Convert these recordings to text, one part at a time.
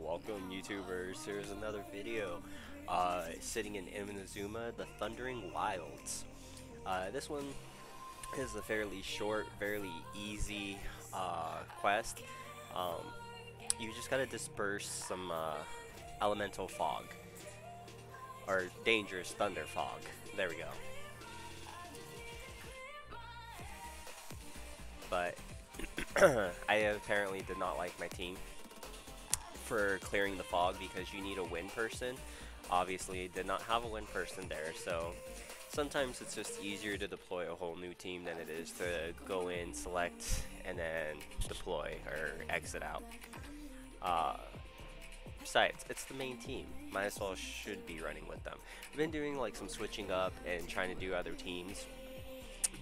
welcome YouTubers. Here's another video. Uh, sitting in Inazuma, the Thundering Wilds. Uh, this one is a fairly short, fairly easy uh, quest. Um, you just gotta disperse some uh, elemental fog. Or dangerous thunder fog. There we go. But I apparently did not like my team for clearing the fog because you need a win person. Obviously, did not have a win person there, so sometimes it's just easier to deploy a whole new team than it is to go in, select, and then deploy or exit out. Uh, besides, it's the main team. Might as well should be running with them. I've been doing like some switching up and trying to do other teams,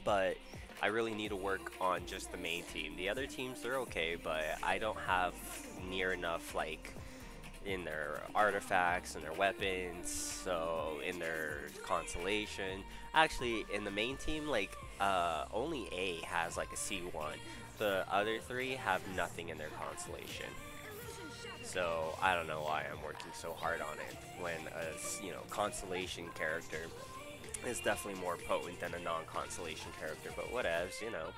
but I really need to work on just the main team. The other teams, they're okay, but I don't have near enough, like, in their artifacts and their weapons, so in their constellation. Actually, in the main team, like, uh, only Ei has, like, a C1. The other three have nothing in their constellation. So, I don't know why I'm working so hard on it when a, you know, constellation character is definitely more potent than a non-constellation character, but whatevs, you know.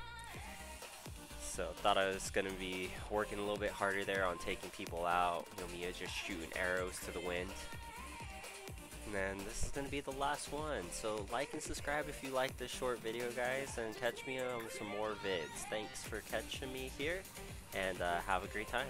So thought I was to be working a little bit harder there on taking people out. Yoimiya just shooting arrows to the wind. And then this is to be the last one. So like and subscribe if you like this short video, guys, and catch me on some more vids. Thanks for catching me here, and uh, have a great time.